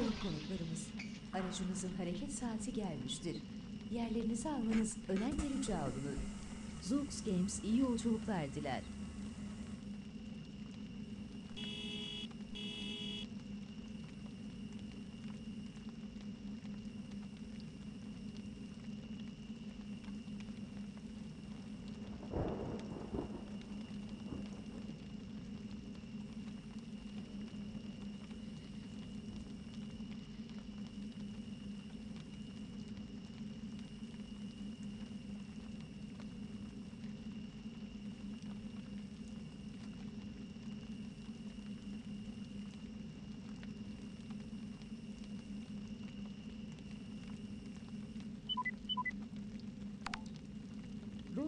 konuklarımız, aracınızın hareket saati gelmiştir. Yerlerinizi almanız önemli rica olunur. Zoox Games iyi yolculuklar diler.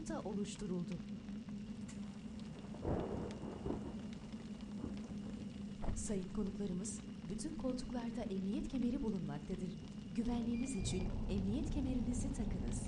Rota oluşturuldu. Sayın konuklarımız, bütün koltuklarda emniyet kemeri bulunmaktadır. Güvenliğiniz için emniyet kemerinizi takınız.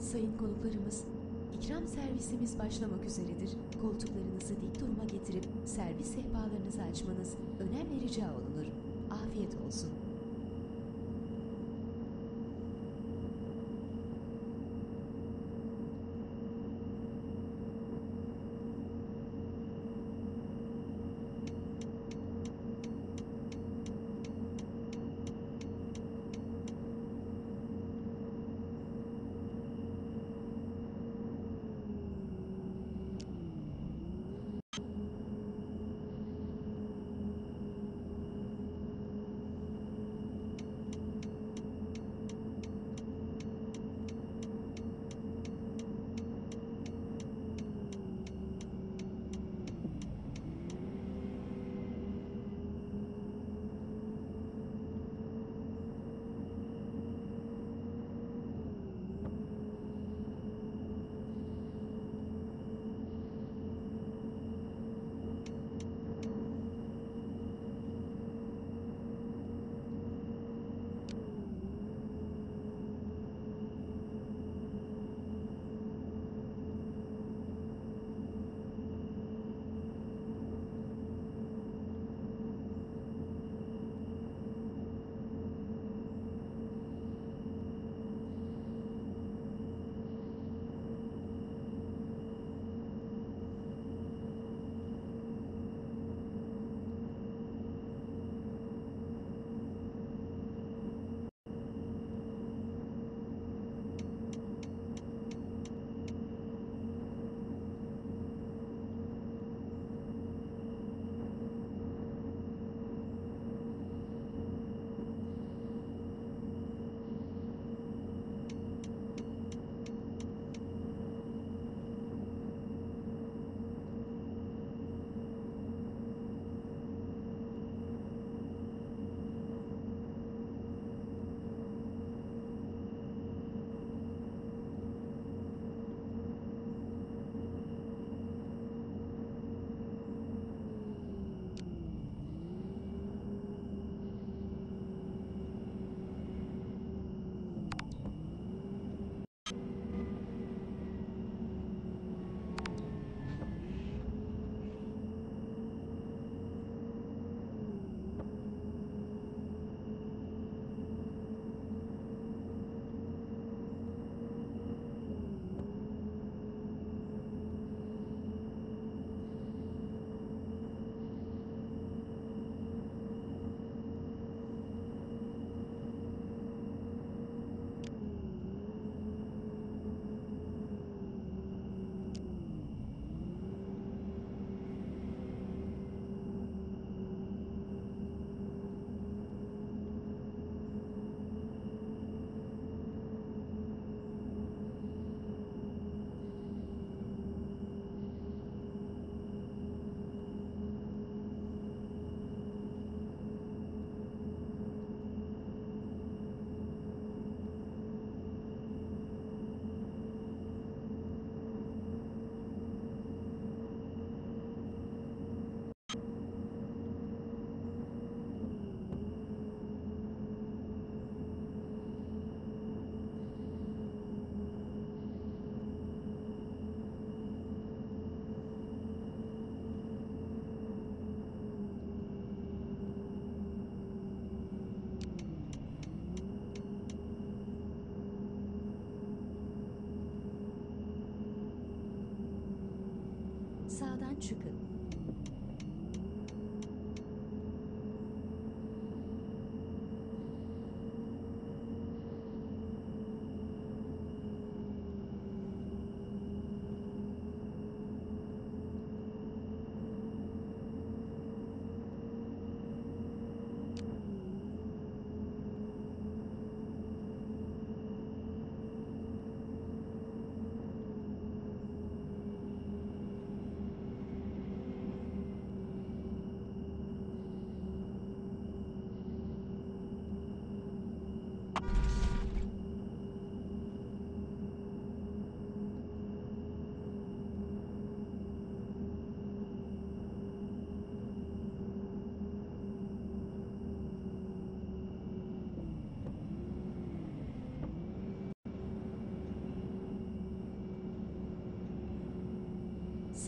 Sayın konuklarımız, ikram servisimiz başlamak üzeredir. Koltuklarınızı dik duruma getirip servis sehpalarınızı açmanız önemli rica olunur. Afiyet olsun.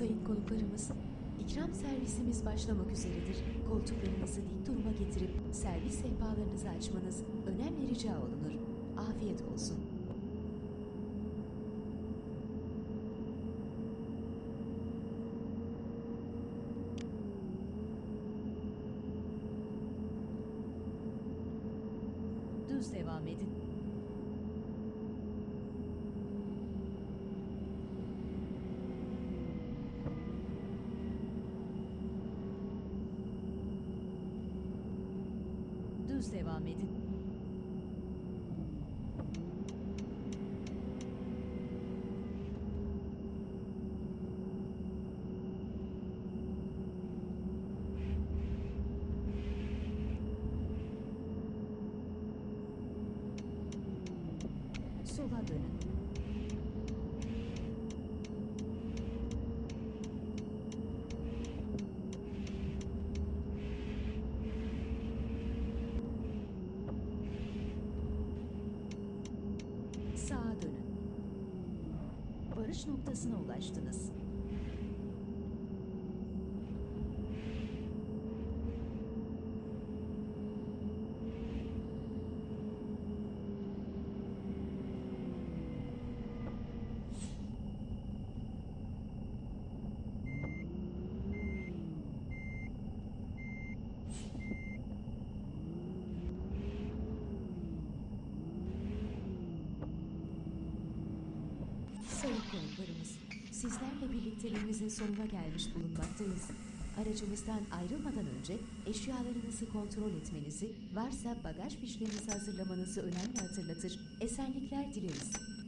Sayın konuklarımız, ikram servisimiz başlamak üzeredir. Koltuklarınızı dik duruma getirip servis sehpalarınızı açmanız önemli rica olunur. Afiyet olsun. Düz devam edin. Devam edin. Varış noktasına ulaştınız. Sayın konuklarımız, sizlerle birlikteliğimizin sonuna gelmiş bulunmaktayız. Aracımızdan ayrılmadan önce eşyalarınızı kontrol etmenizi, varsa bagaj fişlerinizi hazırlamanızı önemli hatırlatır. Esenlikler dileriz.